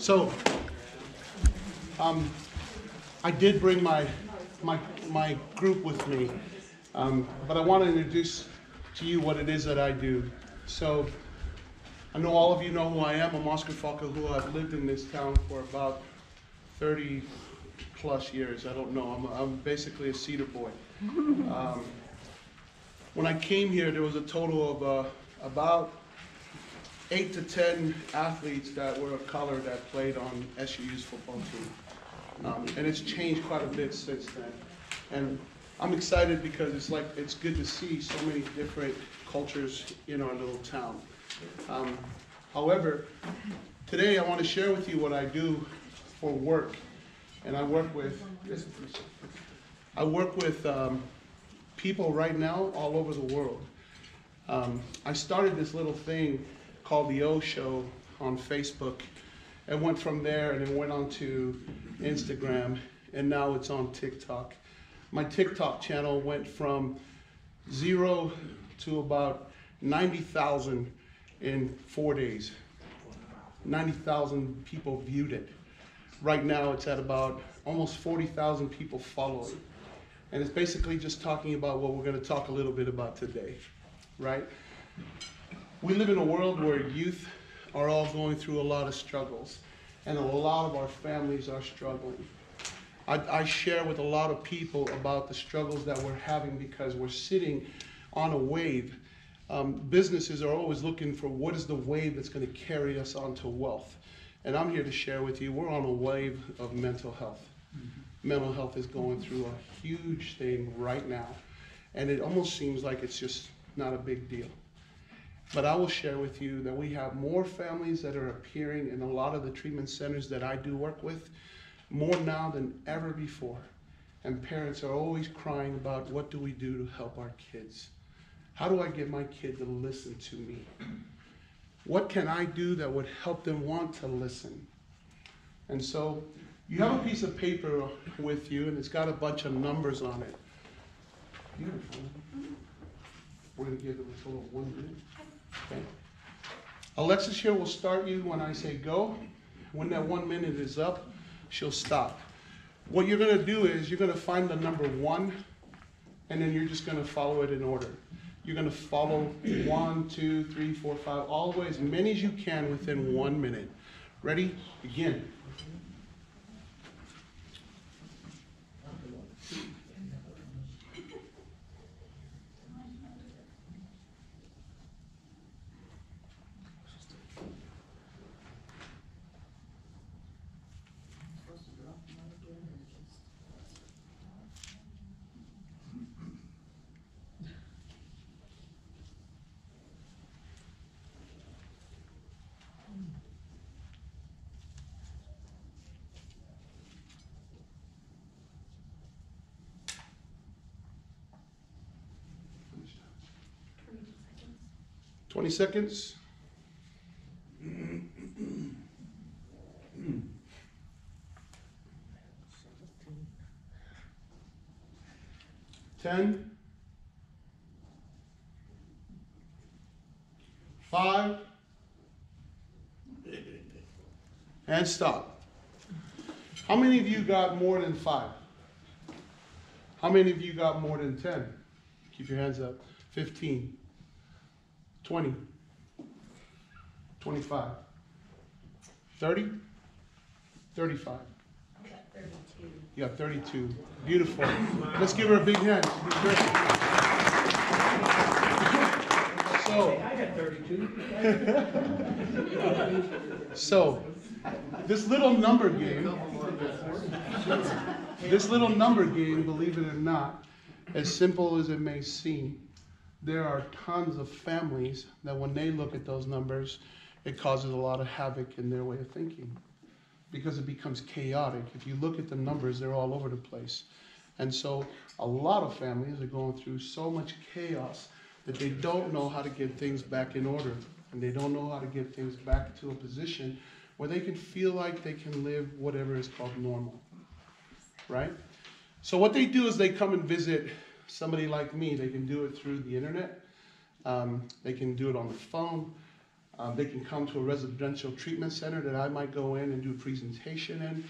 So, um, I did bring my, my, my group with me, um, but I want to introduce to you what it is that I do. So, I know all of you know who I am. I'm Oscar who I've lived in this town for about 30 plus years. I don't know. I'm, I'm basically a Cedar boy. Um, when I came here, there was a total of uh, about eight to 10 athletes that were of color that played on SU's football team. Um, and it's changed quite a bit since then. And I'm excited because it's like, it's good to see so many different cultures in our little town. Um, however, today I want to share with you what I do for work. And I work with, I work with um, people right now all over the world. Um, I started this little thing called the O Show on Facebook and went from there and then went on to Instagram and now it's on TikTok. My TikTok channel went from zero to about 90,000 in four days. 90,000 people viewed it. Right now it's at about almost 40,000 people follow it. And it's basically just talking about what we're going to talk a little bit about today, right? We live in a world where youth are all going through a lot of struggles, and a lot of our families are struggling. I, I share with a lot of people about the struggles that we're having because we're sitting on a wave. Um, businesses are always looking for what is the wave that's going to carry us onto wealth. And I'm here to share with you, we're on a wave of mental health. Mm-hmm. Mental health is going through a huge thing right now. And it almost seems like it's just not a big deal. But I will share with you that we have more families that are appearing in a lot of the treatment centers that I do work with, more now than ever before. And parents are always crying about what do we do to help our kids? How do I get my kid to listen to me? What can I do that would help them want to listen? And so you have a piece of paper with you, and it's got a bunch of numbers on it. Beautiful. We're to give them a of one minute. Okay. Alexis here will start you when I say go. When that one minute is up, she'll stop. What you're going to do is you're going to find the number one, and then you're just going to follow it in order. You're going to follow one, two, three, four, five, all the way as many as you can within one minute. Ready? Begin. 20 seconds. Ten. Five. And stop. How many of you got more than five? How many of you got more than 10? Keep your hands up. 15. 20, 25, 30, 35. You got 32. Beautiful. Let's give her a big hand. So, I got 32. so, this little number game, this little number game, believe it or not, as simple as it may seem, there are tons of families that when they look at those numbers, it causes a lot of havoc in their way of thinking because it becomes chaotic. If you look at the numbers, they're all over the place. And so a lot of families are going through so much chaos that they don't know how to get things back in order. And they don't know how to get things back to a position where they can feel like they can live whatever is called normal. Right? So what they do is they come and visit somebody like me, they can do it through the internet. Um, they can do it on the phone. Um, they can come to a residential treatment center that I might go in and do a presentation in,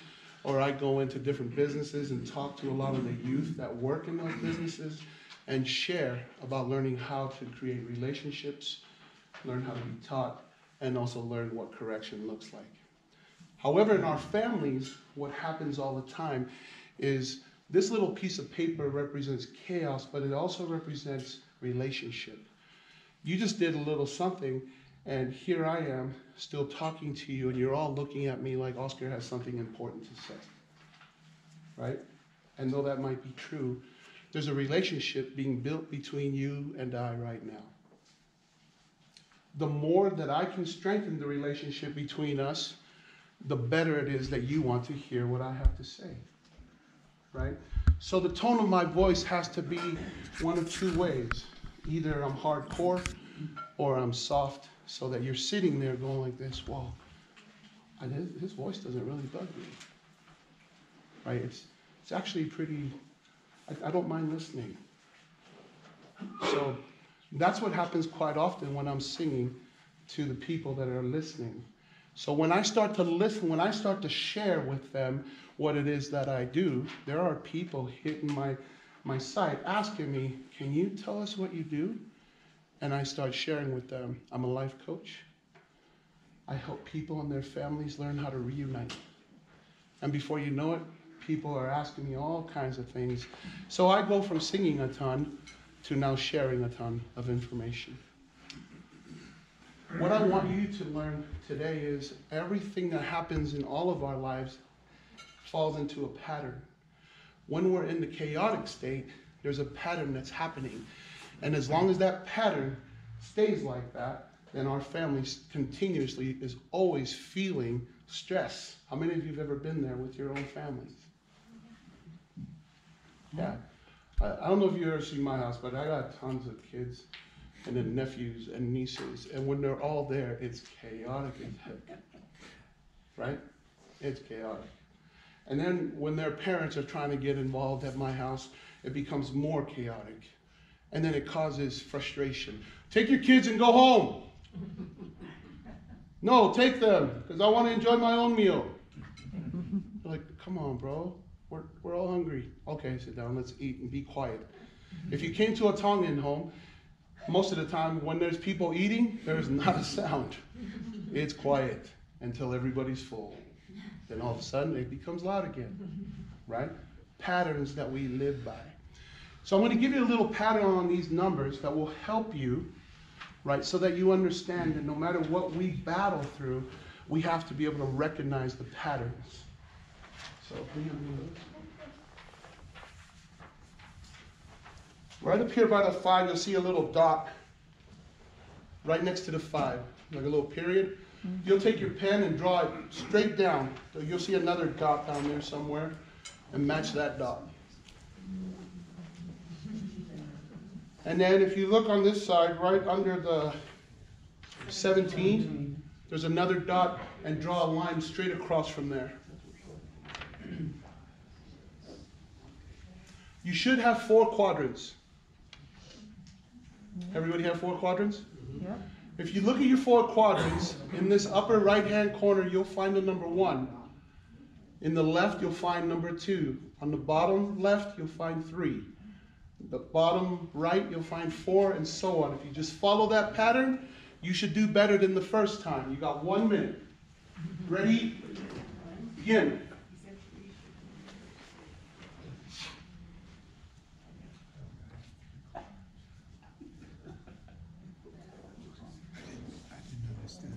or I go into different businesses and talk to a lot of the youth that work in those businesses and share about learning how to create relationships, learn how to be taught, and also learn what correction looks like. However, in our families, what happens all the time is this little piece of paper represents chaos, but it also represents relationship. You just did a little something, and here I am still talking to you, and you're all looking at me like Oscar has something important to say. Right? And though that might be true, there's a relationship being built between you and I right now. The more that I can strengthen the relationship between us, the better it is that you want to hear what I have to say. Right? So the tone of my voice has to be one of two ways. Either I'm hardcore or I'm soft, so that you're sitting there going like this, well, I, his voice doesn't really bug me. Right? It's, it's actually pretty, I, I don't mind listening. So that's what happens quite often when I'm singing to the people that are listening. So when I start to listen, when I start to share with them what it is that I do, there are people hitting my my site asking me, "Can you tell us what you do?" And I start sharing with them. I'm a life coach. I help people and their families learn how to reunite. And before you know it, people are asking me all kinds of things. So I go from singing a ton to now sharing a ton of information. What I want you to learn today is everything that happens in all of our lives falls into a pattern. When we're in the chaotic state, there's a pattern that's happening. And as long as that pattern stays like that, then our family continuously is always feeling stress. How many of you have ever been there with your own families? Yeah. I, don't know if you've ever seen my house, but I got tons of kids and then nephews and nieces. And when they're all there, it's chaotic as heck. Right? It's chaotic. And then when their parents are trying to get involved at my house, it becomes more chaotic. And then it causes frustration. Take your kids and go home. no, take them, because I want to enjoy my own meal. like, come on, bro. We're, we're all hungry. Okay, sit down, let's eat and be quiet. If you came to a Tongan home, most of the time when there's people eating, there's not a sound. It's quiet until everybody's full. Then all of a sudden it becomes loud again, right? Patterns that we live by. So I'm going to give you a little pattern on these numbers that will help you, right? So that you understand that no matter what we battle through, we have to be able to recognize the patterns. So Right up here by the five, you'll see a little dot right next to the five, like a little period. Mm-hmm. You'll take your pen and draw it straight down. So you'll see another dot down there somewhere and match that dot. And then if you look on this side, right under the 17, there's another dot and draw a line straight across from there. You should have four quadrants. Everybody have four quadrants? Yeah. If you look at your four quadrants, in this upper right hand corner, you'll find the number one. In the left, you'll find number two. On the bottom left, you'll find three. The bottom right, you'll find four, and so on. If you just follow that pattern, you should do better than the first time. You got one minute. Ready? Begin. I didn't understand.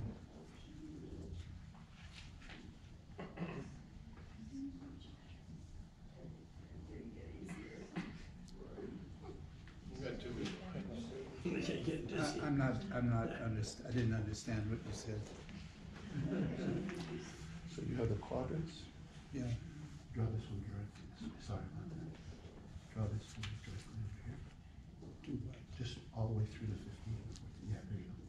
I- I'm not, I'm not, underst- I didn't understand what you said. So you have the quadrants. Yeah, Draw this one directly. Sorry about that. Draw this one directly over here. do what? Just all the way through the 15. Yeah, there you go.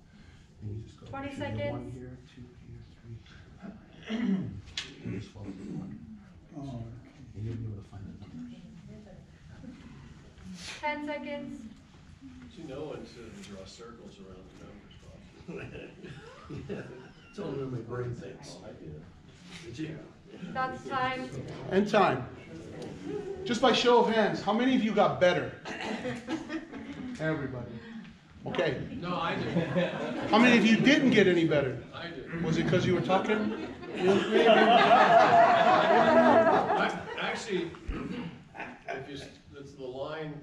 And you just go. 20 through the One seconds. here, two here, three. And just follow the one. Oh, And you'll be able to find the numbers. Ten seconds. You know when to draw circles around the numbers, Bob. It's only when my brain thinks. Oh, did you? That's time. And time. Just by show of hands, how many of you got better? Everybody. Okay. No, I did. How many of you didn't get any better? I did. Was it because you were talking? I- Actually, if you, s- it's the line,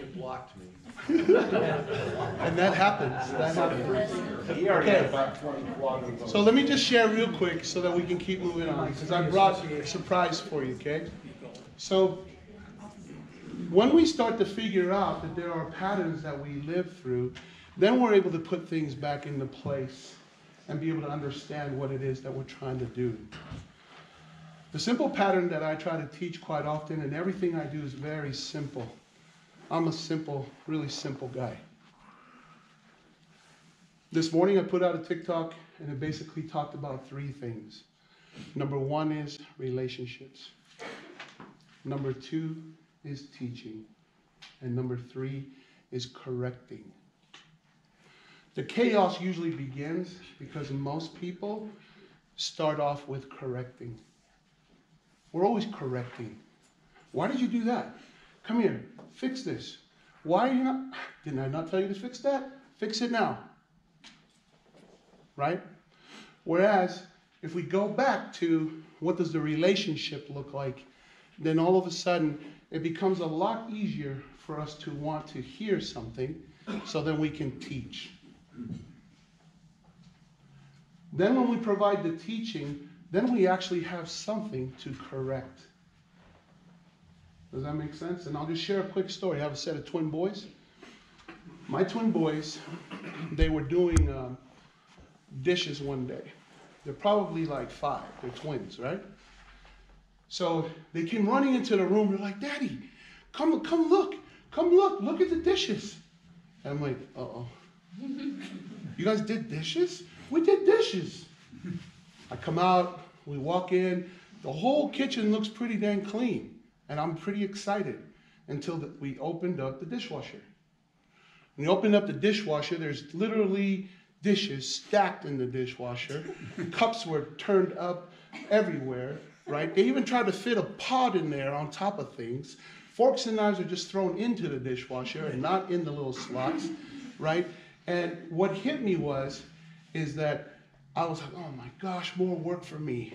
it blocked me. And that happens. That happens. He already Okay. had about twenty quadrants. So let me just share real quick so that we can keep moving on, because I brought a surprise for you, okay? So when we start to figure out that there are patterns that we live through, then we're able to put things back into place and be able to understand what it is that we're trying to do. The simple pattern that I try to teach quite often, and everything I do is very simple. I'm a simple, really simple guy. This morning I put out a TikTok and it basically talked about three things. Number one is relationships. Number two is teaching. And number three is correcting. The chaos usually begins because most people start off with correcting. We're always correcting. Why did you do that? Come here, fix this. Why are you not? Didn't I not tell you to fix that? Fix it now right? Whereas if we go back to what does the relationship look like, then all of a sudden it becomes a lot easier for us to want to hear something so then we can teach. Then when we provide the teaching, then we actually have something to correct. Does that make sense? And I'll just share a quick story. I have a set of twin boys. My twin boys, they were doing um, dishes one day. They're probably like five. They're twins, right? So they came running into the room. They're like, "Daddy, come, come look, come look, look at the dishes." And I'm like, "Uh oh, you guys did dishes? We did dishes." I come out. We walk in. The whole kitchen looks pretty dang clean, and I'm pretty excited until the, we opened up the dishwasher. When you open up the dishwasher, there's literally dishes stacked in the dishwasher. Cups were turned up everywhere, right? They even tried to fit a pot in there on top of things. Forks and knives are just thrown into the dishwasher and not in the little slots, right? And what hit me was, is that I was like, oh my gosh, more work for me.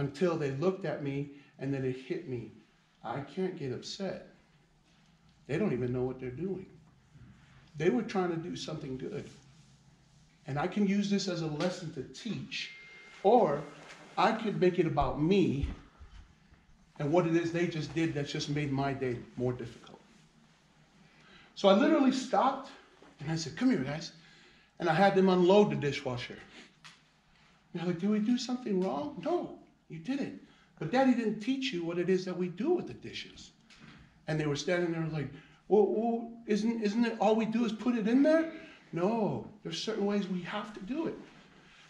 Until they looked at me and then it hit me. I can't get upset. They don't even know what they're doing. They were trying to do something good. And I can use this as a lesson to teach, or I could make it about me and what it is they just did that's just made my day more difficult. So I literally stopped and I said, Come here, guys. And I had them unload the dishwasher. And they're like, Did we do something wrong? No, you didn't. But daddy didn't teach you what it is that we do with the dishes. And they were standing there like, well, well, isn't, isn't it all we do is put it in there? No, there's certain ways we have to do it.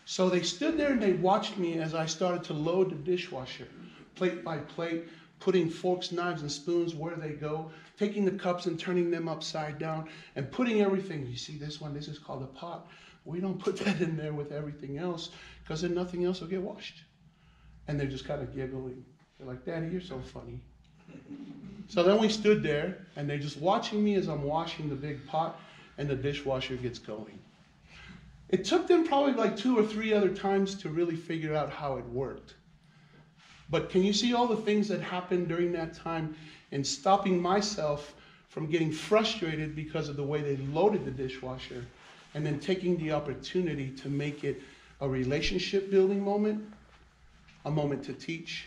So they stood there and they watched me as I started to load the dishwasher, plate by plate, putting forks, knives, and spoons where they go, taking the cups and turning them upside down, and putting everything. You see this one? This is called a pot. We don't put that in there with everything else because then nothing else will get washed. And they're just kind of giggling. They're like, Daddy, you're so funny. So then we stood there, and they're just watching me as I'm washing the big pot, and the dishwasher gets going. It took them probably like two or three other times to really figure out how it worked. But can you see all the things that happened during that time in stopping myself from getting frustrated because of the way they loaded the dishwasher and then taking the opportunity to make it a relationship building moment, a moment to teach,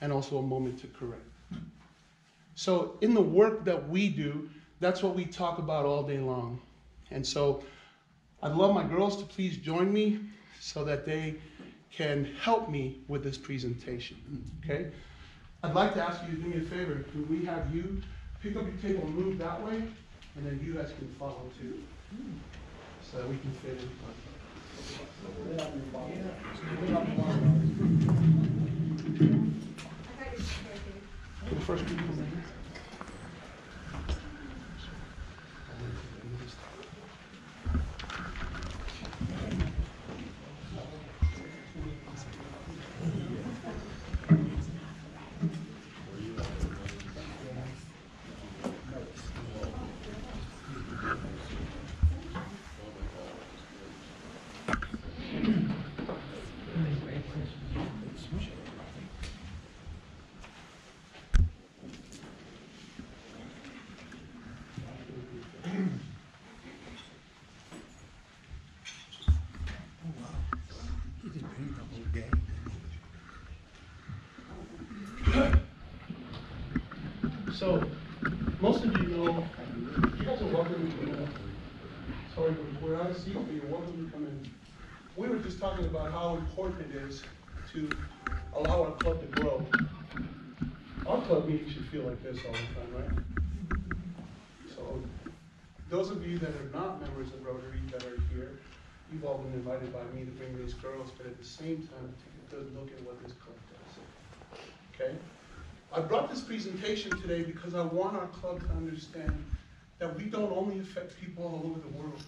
and also a moment to correct. So, in the work that we do, that's what we talk about all day long. And so, I'd love my girls to please join me so that they can help me with this presentation. Okay? I'd like to ask you to do me a favor. Can we have you pick up your table and move that way? And then you guys can follow too. So that we can fit in. The first people in here. So, most of you know, you guys are welcome to come in. Sorry, but we're out of seat, but you're welcome to come in. We were just talking about how important it is to allow our club to grow. Our club meeting should feel like this all the time, right? So, those of you that are not members of Rotary that are here, you've all been invited by me to bring these girls, but at the same time, take a good look at what this club does. Okay? I brought this presentation today because I want our club to understand that we don't only affect people all over the world.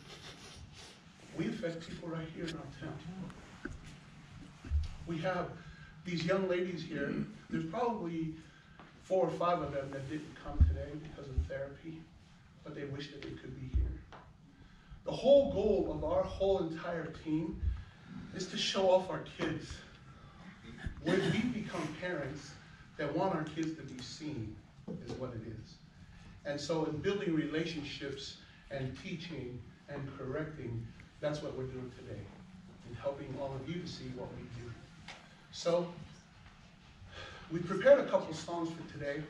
We affect people right here in our town. We have these young ladies here, there's probably four or five of them that didn't come today because of therapy, but they wish that they could be here. The whole goal of our whole entire team is to show off our kids. When we become parents that want our kids to be seen, is what it is. And so in building relationships and teaching and correcting, that's what we're doing today, and helping all of you to see what we do. So, we prepared a couple songs for today.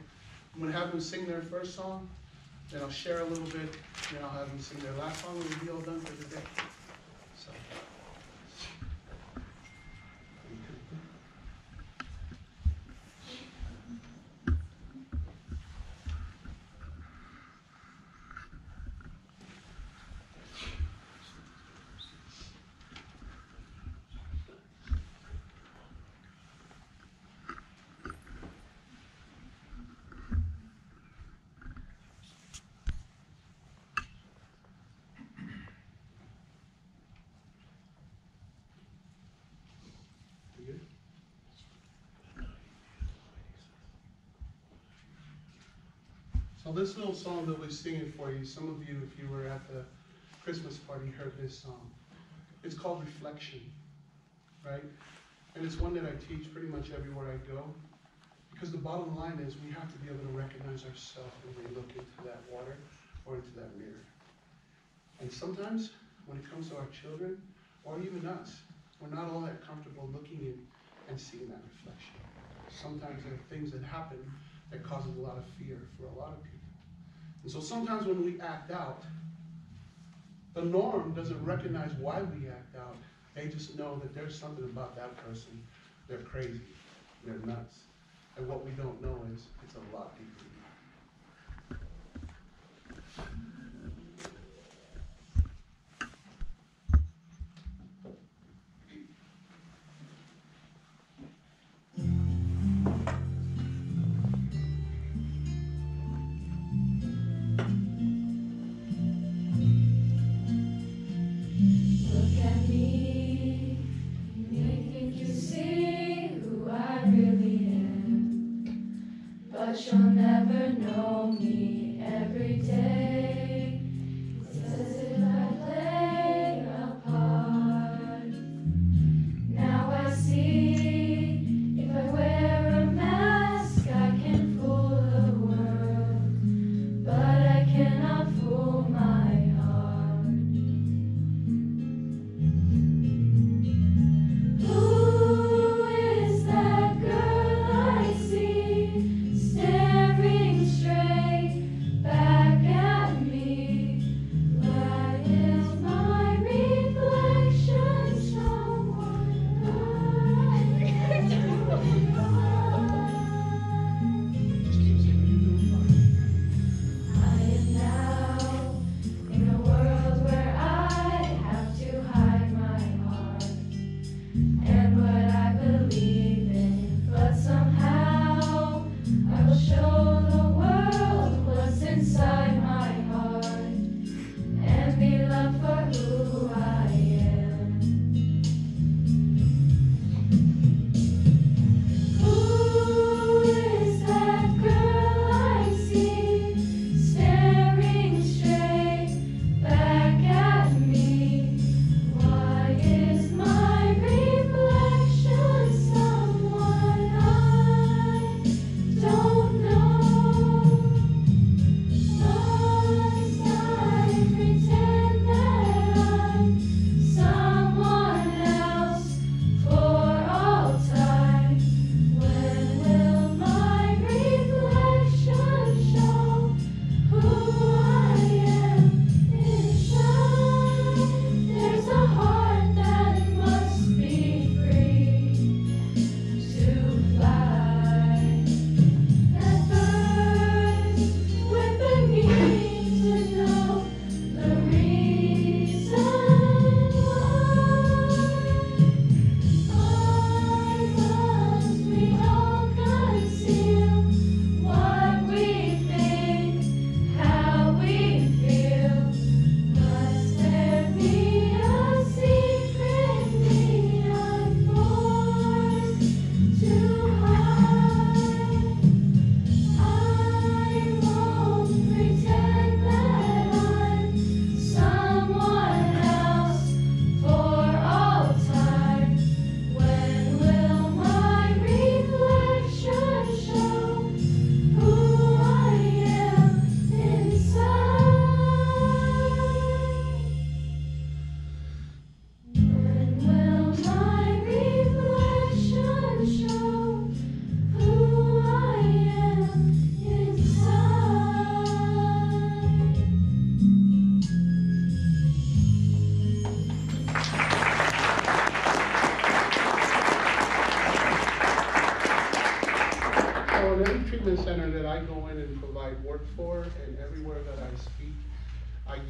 I'm gonna have them sing their first song, then I'll share a little bit, then I'll have them sing their last song, and we'll be all done for the day. So. You good? So this little song that we're singing for you, some of you, if you were at the Christmas party, heard this song. It's called Reflection, right? And it's one that I teach pretty much everywhere I go. Because the bottom line is we have to be able to recognize ourselves when we look into that water or into that mirror. And sometimes when it comes to our children or even us, we're not all that comfortable looking in and seeing that reflection. Sometimes there are things that happen that causes a lot of fear for a lot of people. And so sometimes when we act out, the norm doesn't recognize why we act out. They just know that there's something about that person. They're crazy. They're nuts. And what we don't know is it's a lot deeper than that.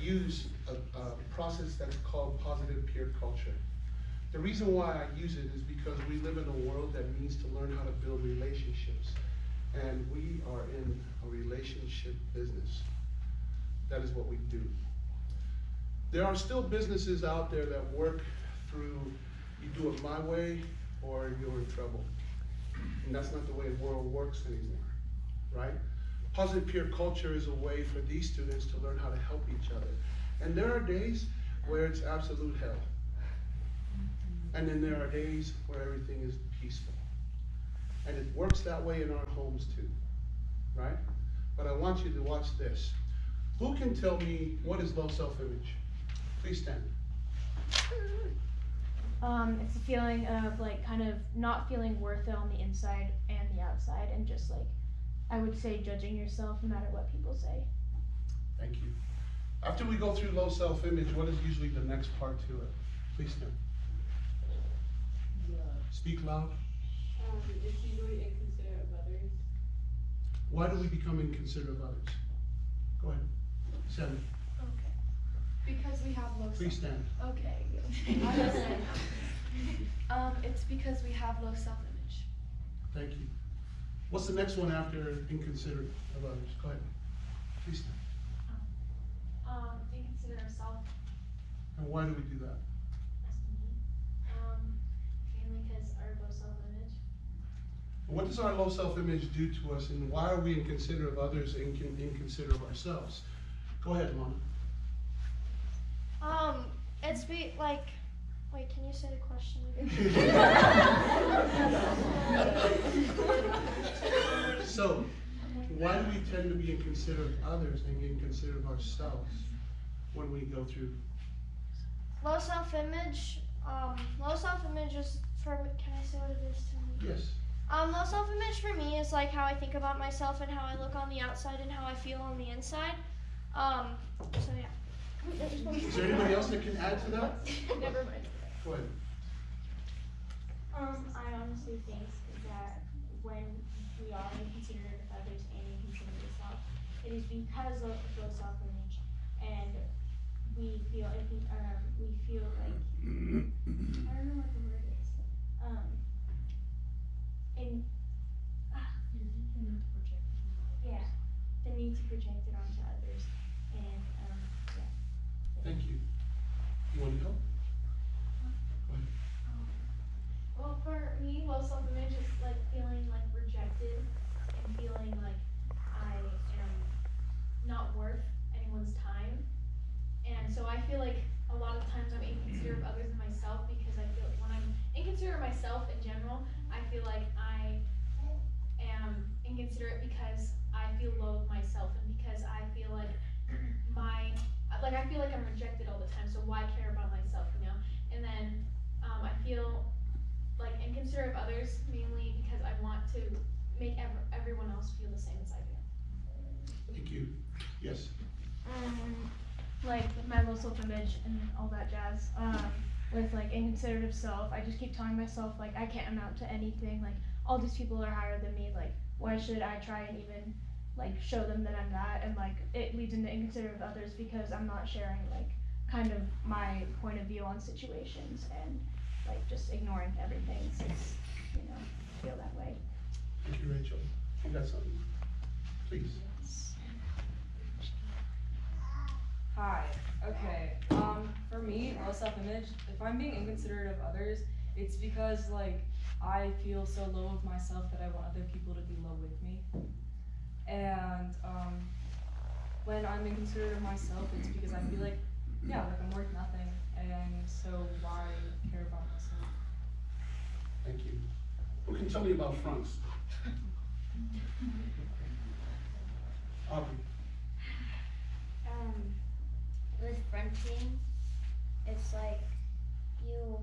Use a, a process that's called positive peer culture. The reason why I use it is because we live in a world that needs to learn how to build relationships. And we are in a relationship business. That is what we do. There are still businesses out there that work through, you do it my way or you're in trouble. And that's not the way the world works anymore, right? Positive peer culture is a way for these students to learn how to help each other. And there are days where it's absolute hell. And then there are days where everything is peaceful. And it works that way in our homes too, right? But I want you to watch this. Who can tell me what is low self-image? Please stand. Um, it's a feeling of like kind of not feeling worth it on the inside and the outside, and just like I would say judging yourself no matter what people say. Thank you. After we go through low self-image, what is usually the next part to it? Please stand. Speak loud. Um, it's usually inconsiderate of others. Why do we become inconsiderate of others? Go ahead. Seven. Okay. Because we have low Please self. stand. Okay. um, it's because we have low self-image. Thank you. What's the next one after inconsiderate of others? Go ahead. Please stand. Um, inconsiderate of self, And why do we do that? um, mainly because our low self-image. What does our low self-image do to us, and why are we inconsiderate of others and incon- inconsiderate of ourselves? Go ahead, Lana. Um, it's be like, wait, can you say the question again? So, why do we tend to be inconsiderate of others and inconsiderate of ourselves when we go through? low self-image. Um, low self-image is for. Can I say what it is to me? Yes. Um, low self-image for me is like how I think about myself and how I look on the outside and how I feel on the inside. Um, so yeah. Is there anybody else that can add to that? Never mind. Go ahead. Um, I honestly think that when we are inconsiderate of others and inconsiderate of self, it is because of low self-image, and we feel, I think, um, we feel like, I don't know what the word is, um, in, ah, yeah, the need to project it onto others, and, um, yeah. Thank you. You want to? Go ahead. Well, for me, low self-image is like feeling like rejected and feeling like I am not worth anyone's time. And so I feel like a lot of times I'm inconsiderate of others and myself because I feel when I'm inconsiderate of myself in general, I feel like I am inconsiderate because I feel low of myself and because I feel like my like I feel like I'm rejected all the time. So why care about myself, you know? And then um, I feel like inconsiderate of others mainly because I want to make ev- everyone else feel the same as I do. Thank you. Yes. Um, like with my low self-image and all that jazz. Um, with like inconsiderate of self, I just keep telling myself like I can't amount to anything. Like all these people are higher than me. Like why should I try and even like show them that I'm that? And like it leads into inconsiderate of others because I'm not sharing like kind of my point of view on situations and like just ignoring everything since you know feel that way. Thank you, Rachel. You got something? Please. Hi. Okay. Um, for me, low self-image. If I'm being inconsiderate of others, it's because like I feel so low of myself that I want other people to be low with me. And um, when I'm inconsiderate of myself, it's because I feel like, yeah, like I'm worth nothing, and so why care about myself? Thank you. Who can tell me about fronts? Aubrey. Um, with fronting, it's like you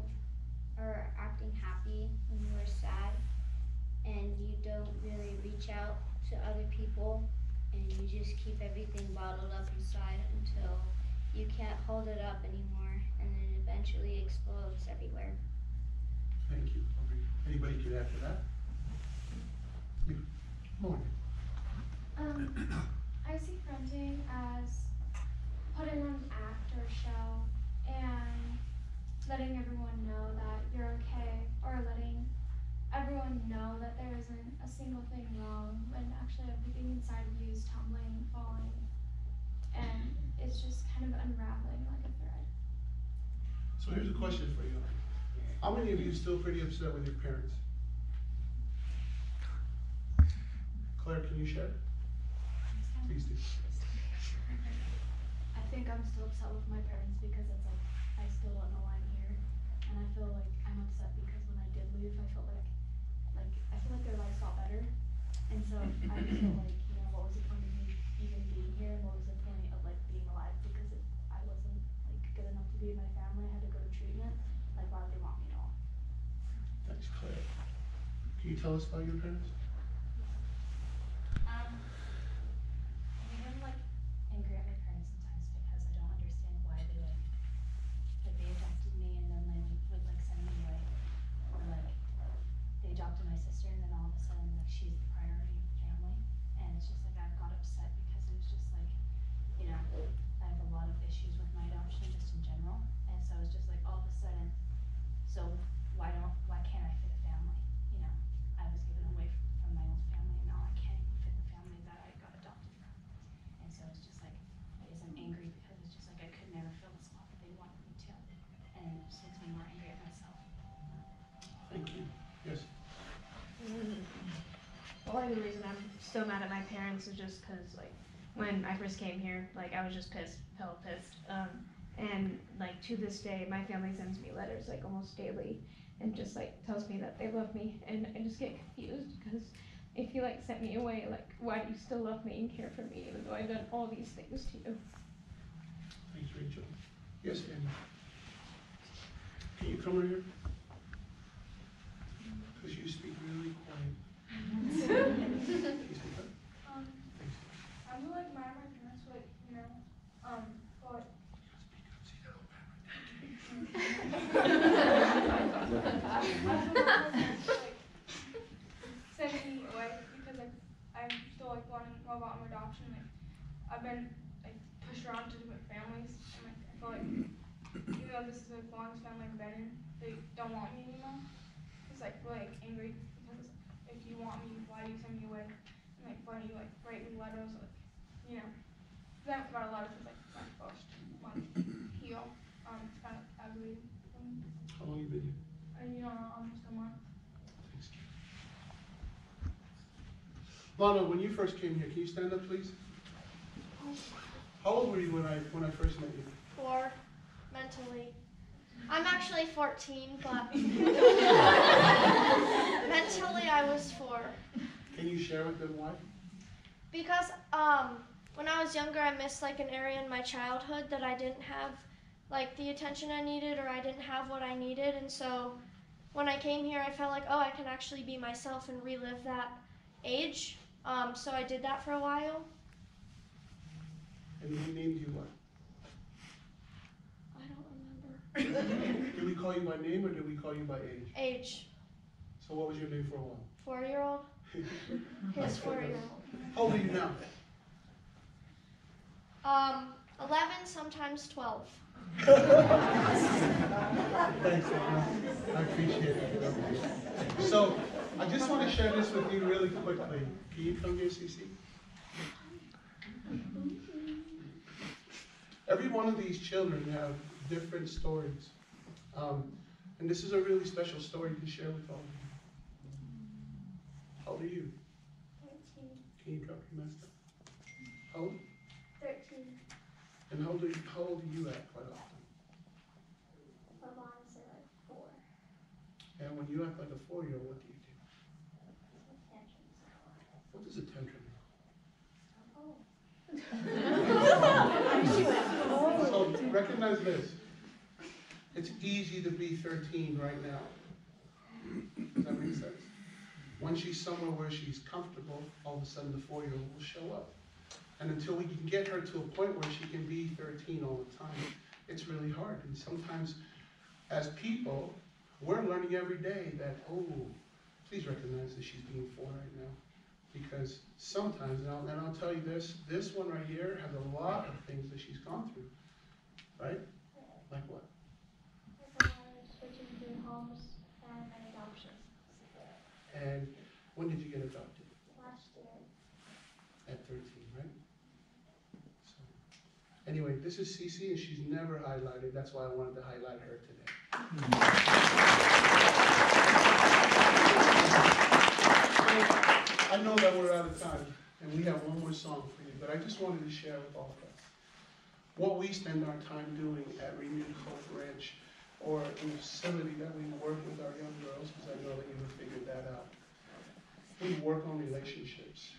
are acting happy when you are sad, and you don't really reach out to other people, and you just keep everything bottled up inside until you can't hold it up anymore, and then it eventually explodes everywhere. Thank you, Anybody could add to that? You. Lauren. Um, I see fronting as putting on an act or a show and letting everyone know that you're okay or letting everyone know that there isn't a single thing wrong when actually everything inside of you is tumbling and falling and it's just kind of unraveling like a thread. So here's a question for you. How many of you are still pretty upset with your parents? Claire, can you share? Please do. I think I'm still upset with my parents because it's like I still don't know why I'm here, and I feel like I'm upset because when I did leave, I felt like like I feel like their lives got better, and so I just feel like you know what was the point of me even being here, and what was the point of like being alive because if I wasn't like good enough to be with my family, I had to go to treatment. Like why they want me at all? Thanks, Claire. Can you tell us about your parents? Um, I think I'm like angry at my parents sometimes because I don't understand why they like, like they adopted me and then they would like send me away. Or like, they adopted my sister and then all of a sudden like she's the priority of the family. And it's just like I got upset because it was just like, you know, I have a lot of issues with my adoption just in general. And so it's just like all of a sudden, so why don't, why can't I fit a family? You know, I was given away from my own family and now I can't even fit the family that I got adopted from. And so it's just like, I guess I'm angry because it's just like I could never fill the spot that they wanted me to. And it just makes me more angry at myself. Thank you. Yes. The reason I'm still mad at my parents is just because, like, when I first came here, like, I was just pissed, hell pissed. Um, and, like, to this day, my family sends me letters, like, almost daily and just, like, tells me that they love me. And I just get confused because if you, like, sent me away, like, why do you still love me and care for me even though I've done all these things to you? Thanks, Rachel. Yes, Andy. Can you come right here? Because you speak really quiet. Can you speak up? Um, Thanks. I'm like mad at my parents, like, you know, um, but I feel like my parents, like, sending me away because like, I'm still like wanting to know about my adoption, like, I've been like pushed around to different families, and like, I feel like, even though this is like the longest family I've been in, they don't want me anymore. It's like really like, angry because if you want me, why do you send me away? And like, why do you like write me letters, like, you know, haven't got a letter since like my first month here. Um, it's kind of aggravating. for. How long you been here? And you know, almost a month. Lana, when you first came here, can you stand up, please? How old were you when I, when I first met you? Four, mentally. I'm actually 14, but mentally I was four. Can you share with them why? Because um, when I was younger, I missed like an area in my childhood that I didn't have like the attention I needed, or I didn't have what I needed, and so when I came here, I felt like oh, I can actually be myself and relive that age. Um, so I did that for a while. And we named you what? I don't remember Did we call you by name or did we call you by age? age. So what was your name for a while? Four-year-old. His four-year-old. How old are you now? Um, 11, sometimes 12. Thanks, Lana. I appreciate it. So, I just want to share this with you really quickly. Can you come here, Cece? Every one of these children have different stories. Um, and this is a really special story to share with all of you. How old are you? 13. Can you drop your mask up? How old? 13. And how old are you, how old do you act quite often? I want to like 4. And when you act like a four-year-old, what do you do? What does a tantrum mean? Recognize this. It's easy to be 13 right now. Does that make sense? When she's somewhere where she's comfortable, all of a sudden the four-year-old will show up. And until we can get her to a point where she can be 13 all the time, it's really hard. And sometimes, as people, we're learning every day that, oh, please recognize that she's being four right now. Because sometimes, and I'll, and I'll tell you this, this one right here has a lot of things that she's gone through, right? Like what? homes and And when did you get adopted? last year. At thirteen, right? So, Anyway, this is Cece and she's never highlighted, that's why I wanted to highlight her today. I know that we're out of time, and we have one more song for you, but I just wanted to share with all of us what we spend our time doing at Renewed Hope Ranch, or in the facility that we work with our young girls, because I know that you have figured that out. We work on relationships,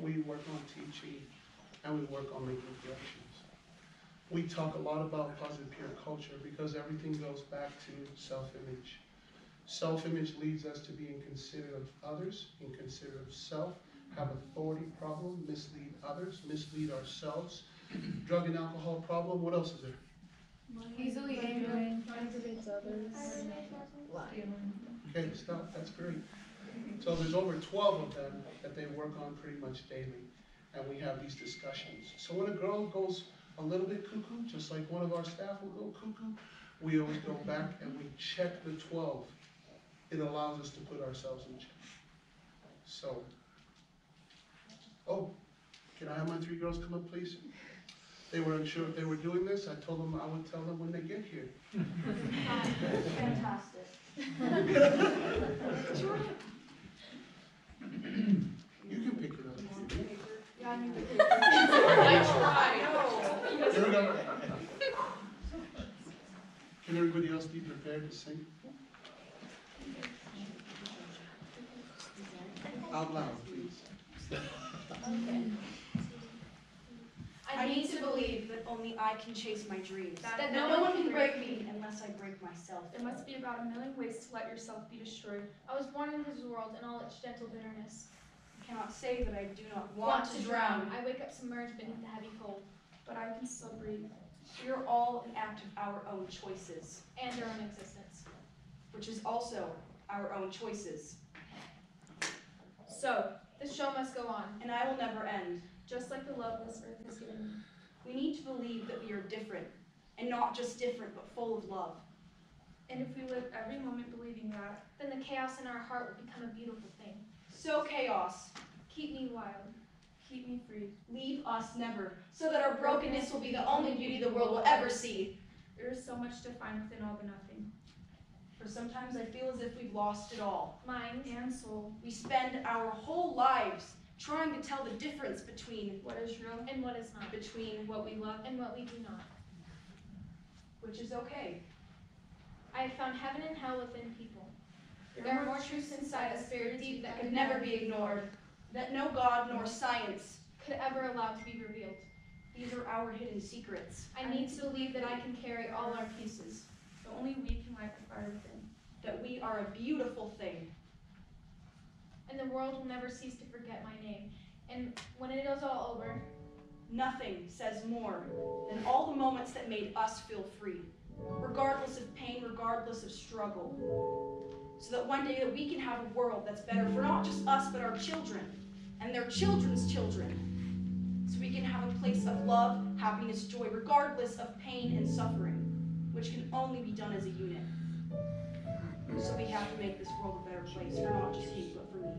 we work on teaching, and we work on making corrections. We talk a lot about positive peer culture because everything goes back to self-image. Self-image leads us to being considerate of others, inconsiderate of self, have authority problem, mislead others, mislead ourselves. Drug and alcohol problem, what else is there? Easily angry, manipulates others. lying. Okay, stop, that's great. So there's over twelve of them that they work on pretty much daily, and we have these discussions. So when a girl goes a little bit cuckoo, just like one of our staff will go cuckoo, we always go back and we check the twelve. It allows us to put ourselves in check. So, oh, can I have my three girls come up, please? They were unsure if they were doing this. I told them I would tell them when they get here. Fantastic. You can pick it up. Yeah, I need to. Here we go. Can everybody else be prepared to sing? Out loud, please. I need to believe that only I can chase my dreams. That no one can break me unless I break myself. There must be about a million ways to let yourself be destroyed. I was born in his world and all its gentle bitterness. I cannot say that I do not want, to drown, I wake up submerged beneath the heavy cold But I can still breathe. we are all an act of our own choices, and our own existence. which is also our own choices. So, the show must go on, And I will never end. Just like the love this earth has given me. We need to believe that we are different, and not just different, but full of love. And if we live every moment believing that, then the chaos in our heart will become a beautiful thing. So chaos, Keep me wild. keep me free. leave us never, so that our brokenness will be the only beauty the world will ever see. There is so much to find within all the nothing. For sometimes I feel as if we've lost it all. Mind, And soul, We spend our whole lives trying to tell the difference between what is real, and what is not, between what we love, and what we do not. which is okay. I have found heaven and hell within people. There are more truths inside us buried deep that could never be ignored, that no God nor science. Could ever allow to be revealed. These are our hidden secrets. I need to believe that I can carry all our pieces. but only we can light the fire within. That we are a beautiful thing. And the world will never cease to forget my name. And when it is all over, Nothing says more than all the moments that made us feel free, regardless of pain, regardless of struggle. So that one day that we can have a world that's better for not just us, but our children and their children's children. So we can have a place of love, happiness, joy, regardless of pain and suffering, which can only be done as a unit. So we have to make this world a better place for not just you, but for me.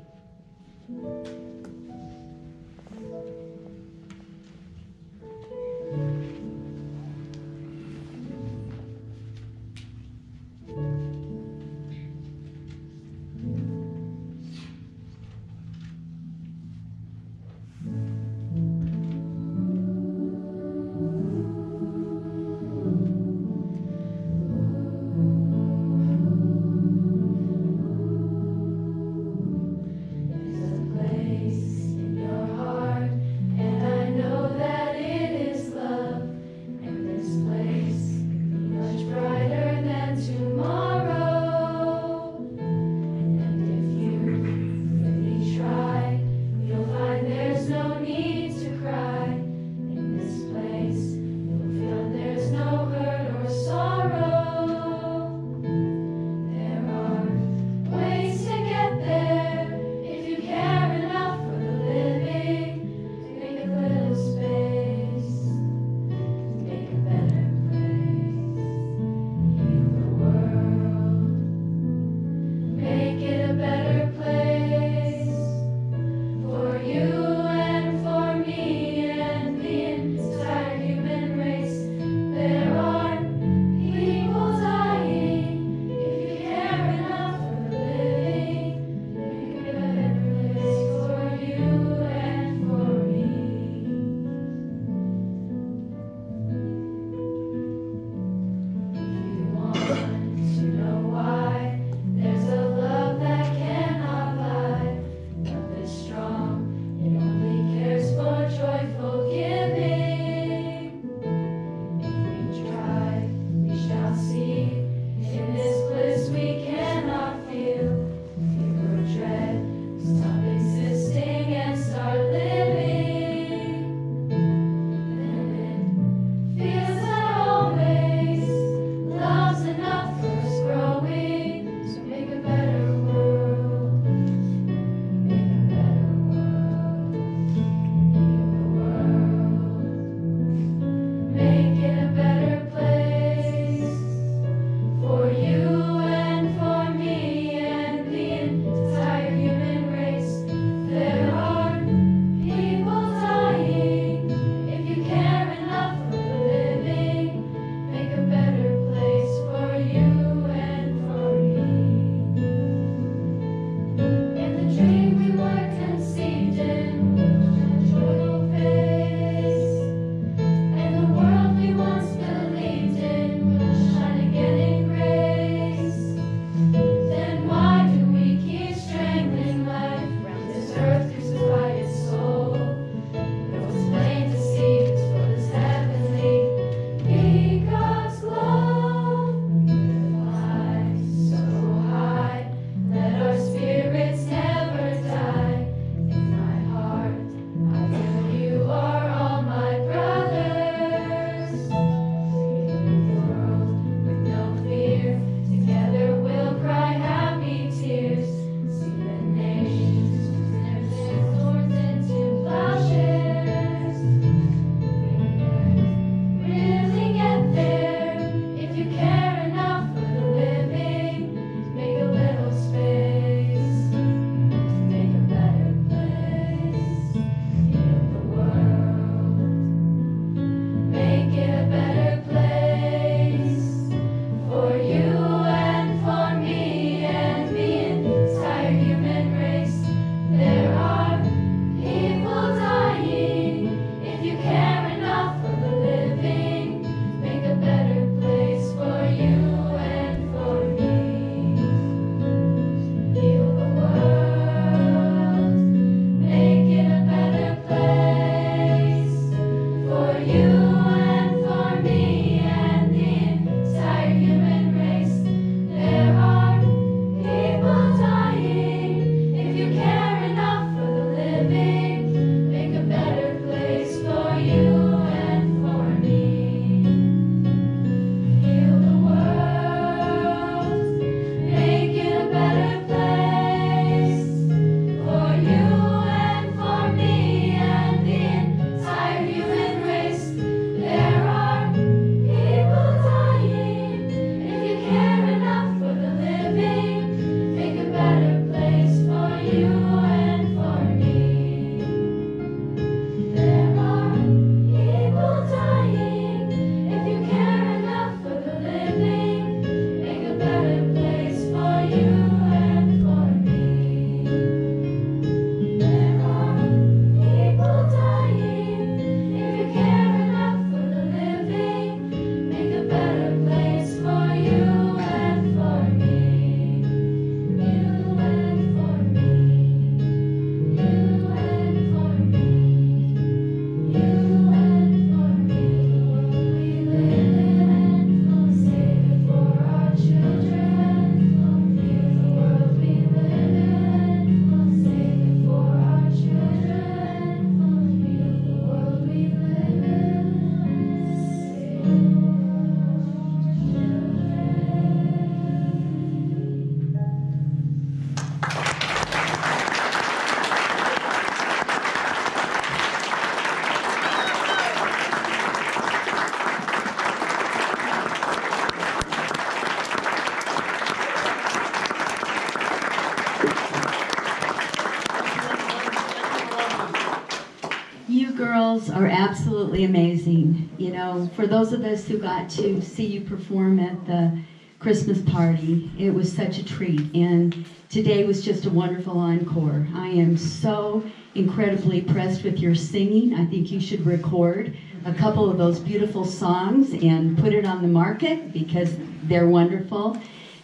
For those of us who got to see you perform at the Christmas party, it was such a treat. And today was just a wonderful encore. I am so incredibly impressed with your singing. I think you should record a couple of those beautiful songs and put it on the market because they're wonderful.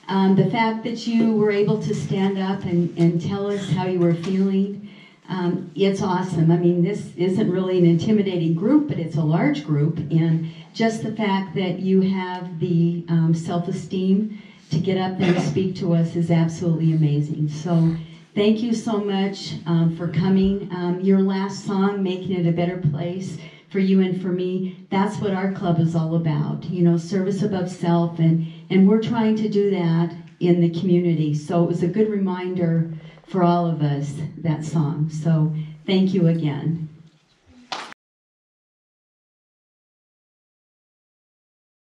Um, the fact that you were able to stand up and, and tell us how you were feeling, um, it's awesome. I mean, this isn't really an intimidating group, but it's a large group. And just the fact that you have the um, self esteem to get up and speak to us is absolutely amazing. So, thank you so much um, for coming. Um, your last song, Making It a Better Place for you and for me, that's what our club is all about. You know, service above self. And, and we're trying to do that in the community. So, it was a good reminder for all of us, that song. So, thank you again.